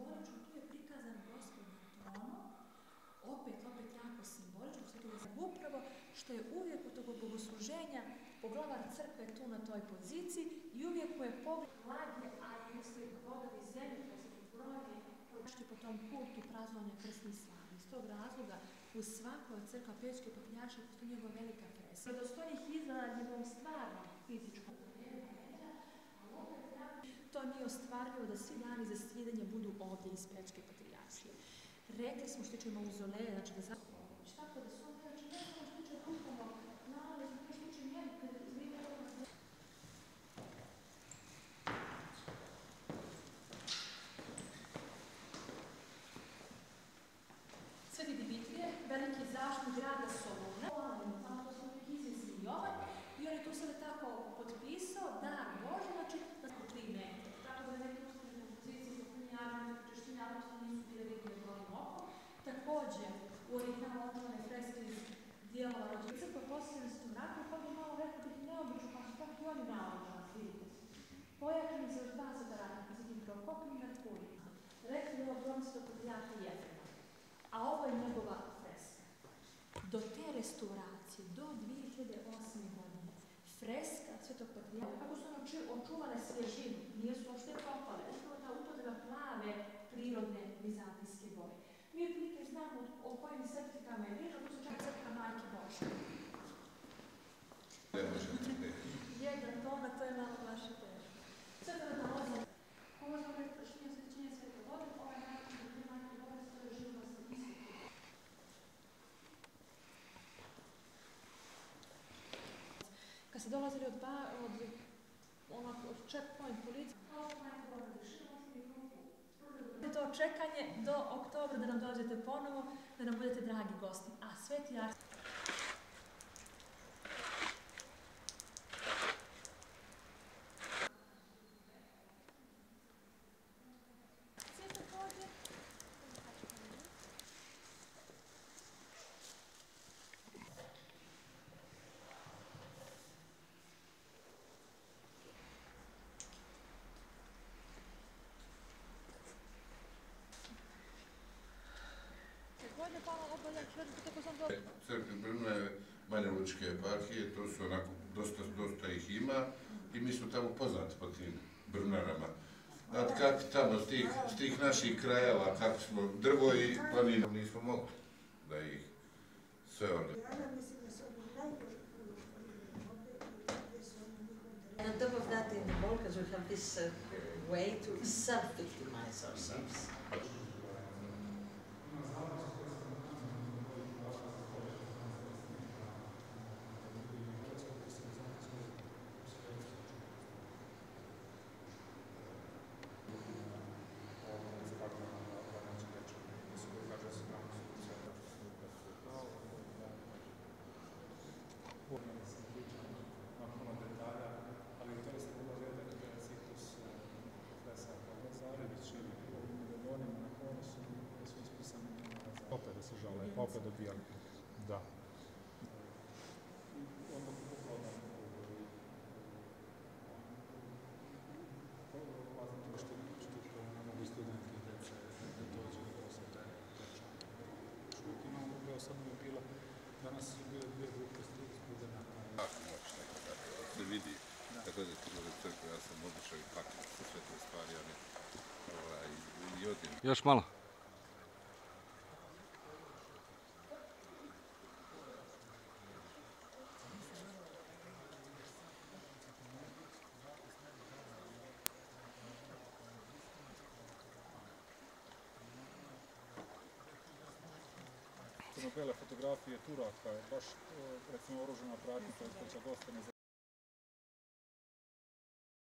simbolično tu je prikazan gospod na tronu, opet, opet jako simbolično, što je upravo što je uvijek u togo bogosluženja poglavar crkve tu na toj poziciji i uvijek mu je pogled vlagnje, ali misli pogledi zemlju, koji se brojni, što je po tom kultu praznovanja krstnih slavi. Iz tog razloga u svakoj od crkva Pečke Papljaša postoji njegova velika presa. Kada stoji ih iznad njegovom stvarnom fizičkom to nije ostvarljivo da svi dani za svidanje budu ovdje iz Pečke patrijaršije. Rekli smo što će mauzoleje, znači da zapravo Tako da su ovdje, znači ne samo što će duhovno nalaz, ne što će njemu, kada izgleda Sveti Dimitrije, veliki zaštitnik grada Soluna, tamo to su uvijek izvjesni Jovan, i on je tu sada tako potpisao, da, Bože, znači, da su tri metra. Tako da neke ustavne poziciji sa punjavljama, češtinjavama, što nisu bile vidjeli golim okom. Također, u originalu otvorene freske iz dijelova rođe crkva posljedne su nakon, pa bi malo neobično, pa su tako i oni naoružani, vidite. Pojačani za dva zadarata, međutim, kao kopni na tvoji. Rekli je ovo gromstvo kod jaka Jefrema. A ovo je njegova freska. Do te restauracije, do 2008. godine, freska Svetog Patrijaka, kako su nam očuvane svježinu, nije su ošte propale, upravo ta upotreba plave prirodne vizantijske boje. Mi otprilike znamo o kojim septikama je riječ, to su čak septika Majke Bože. Jedna tona, to je malo vaše teško. Sve to da nalazi. Ovo je ovaj pršnje svećenje svete vode, ovaj način da je Majke Bože stoje živo sa istikom. Kad dolazili od, ba, od, onak, od checkpoint policije, to čekanje do oktobra da nam dođete ponovo, da nam budete dragi gosti. A Sveti Arsen... Crkve Brne, Banja Lučke eparhije, to su onako, dosta, dosta ih ima i mi smo tamo poznati po tim Brnarama. Znate kako tamo, s tih, s tih naših krajeva, kako smo drvo i planina, nismo mogli da ih sve one. And on top of that, in the Balkans, we have this uh, way to self-victimize ourselves. na puno detalja, ali to je se bilo jedan ciklus Klesa Zarević i ovim medaljonima na ponosu koji su ispisani opet da se žale, opet dobijali. Da. Onda pokladam Pazite što, što ne mogu studenti i dece da dođe da se te čuti. Imamo upravo sad mi je bila Danas su bile dvije grupe studenta. Tako moćno, tako da se vidi. Tako da tu gore crkve, ja sam obišao i pak sa sve te stvari, ali ovaj, i odim. Još malo. Crno-bele fotografije Turaka, baš e, recimo oružena pratnja koja je dosta